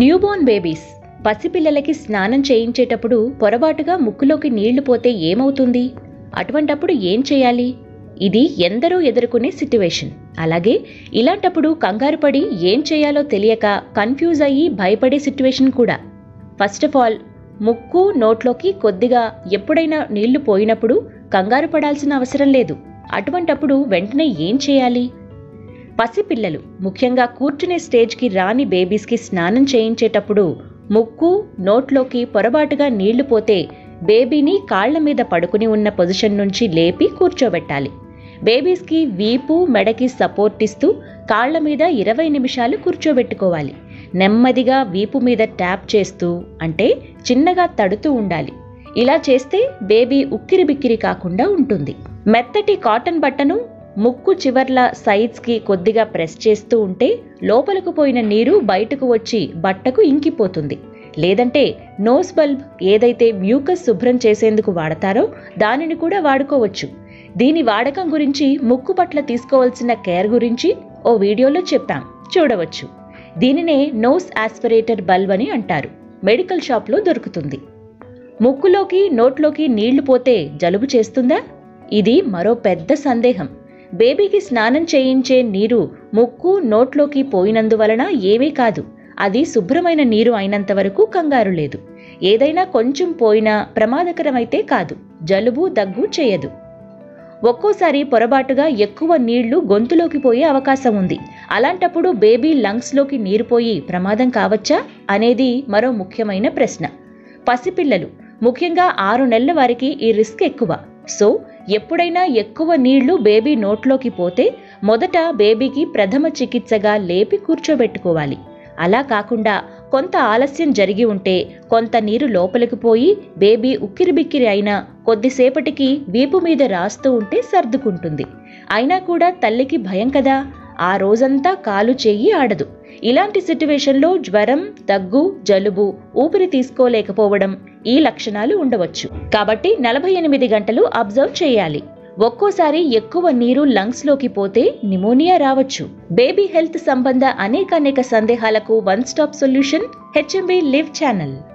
Newborn babies పసిపిల్లలకి స్నానం చేయించేటప్పుడు పొరపాటుగా ముక్కులోకి నీళ్ళు పోతే ఏమవుతుంది? అటువంటప్పుడు ఏం చేయాలి? ఇది ఎందరో ఎదుర్కొనే సిట్యువేషన్. అలాగే ఇలాంటప్పుడు కంగారు పడి ఏం చేయాలో తెలియక కన్ఫ్యూజ్ అయ్యి భయపడే సిట్యువేషన్ కూడా. ఫస్ట్ ఆఫ్ ఆల్ ముక్కు నోట్లోకి కొద్దిగా ఎప్పుడైనా నీళ్ళు పోయినప్పుడు కంగారు పడాల్సిన అవసరం లేదు. అటువంటప్పుడు వెంటనే ఏం చేయాలి? పసిపిల్లలు. ముఖ్యంగా కూర్చునే స్టేజ్కి రాని బేబీస్కి స్నానం చేయించేటప్పుడు ముక్కు నోట్లోకి పొరపాటుగా నీళ్ళు పోతే బేబీని కాళ్ళ మీద పడుకుని ఉన్న పొజిషన్ నుంచి లేపి కూర్చోబెట్టాలి. బేబీస్కి వీపు మెడకి సపోర్ట్ ఇస్తూ కాళ్ళ మీద ఇరవై నిమిషాలు కూర్చోబెట్టుకోవాలి. నెమ్మదిగా వీపు మీద ట్యాప్ చేస్తూ అంటే చిన్నగా తడుతూ ఉండాలి. ఇలా చేస్తే బేబీ ఉక్కిరి బిక్కిరి కాకుండా ఉంటుంది. మెత్తటి కాటన్ బట్టను ముక్కు చివర్ల సైడ్స్కి కొద్దిగా ప్రెస్ చేస్తూ ఉంటే లోపలకు పోయిన నీరు బయటకు వచ్చి బట్టకు ఇంకిపోతుంది. లేదంటే నోస్ బల్బ్ ఏదైతే మ్యూకస్ శుభ్రం చేసేందుకు వాడతారో దానిని కూడా వాడుకోవచ్చు. దీని వాడకం గురించి ముక్కు పట్ల తీసుకోవాల్సిన కేర్ గురించి ఓ వీడియోలో చెప్పాం చూడవచ్చు. దీనినే నోస్ ఆస్పిరేటర్ బల్బ్ అని అంటారు. మెడికల్ షాప్లో దొరుకుతుంది. ముక్కులోకి నోట్లోకి నీళ్ళు పోతే జలుబు చేస్తుందా? ఇది మరో పెద్ద సందేహం. బేబీకి స్నానం చేయించే నీరు ముక్కు నోట్లోకి పోయినందువలన ఏమీ కాదు. అది శుభ్రమైన నీరు అయినంత వరకు కంగారు లేదు. ఏదైనా కొంచెం పోయినా ప్రమాదకరమైతే కాదు. జలుబు దగ్గు చేయదు. ఒక్కోసారి పొరపాటుగా ఎక్కువ నీళ్ళు గొంతులోకి పోయే అవకాశం ఉంది. అలాంటప్పుడు బేబీ లంగ్స్లోకి నీరు పోయి ప్రమాదం కావచ్చా అనేది మరో ముఖ్యమైన ప్రశ్న. పసిపిల్లలు ముఖ్యంగా ఆరు నెలల వారికి ఈ రిస్క్ ఎక్కువ. సో ఎప్పుడైనా ఎక్కువ నీళ్ళు బేబీ నోట్లోకి పోతే మొదట బేబీకి ప్రథమ చికిత్సగా లేపి కూర్చోబెట్టుకోవాలి. అలా కాకుండా కొంత ఆలస్యం జరిగి ఉంటే కొంత నీరు లోపలికి పోయి బేబీ ఉక్కిరిబిక్కిరి అయినా కొద్దిసేపటికి వీపు మీద రాస్తూ ఉంటే సర్దుకుంటుంది. అయినా కూడా తల్లికి భయం కదా ఆ రోజంతా కాలు చేయి ఆడదు. ఇలాంటి సిట్యువేషన్లో జ్వరం దగ్గు జలుబు ఊపిరి తీసుకోలేకపోవడం ఈ లక్షణాలు ఉండవచ్చు. కాబట్టి నలభై ఎనిమిది గంటలు అబ్జర్వ్ చేయాలి. ఒక్కోసారి ఎక్కువ నీరు లంగ్స్లోకి పోతే నిమోనియా రావచ్చు. బేబీ హెల్త్ సంబంధ అనేకానేక సందేహాలకు one stop solution HMB live channel.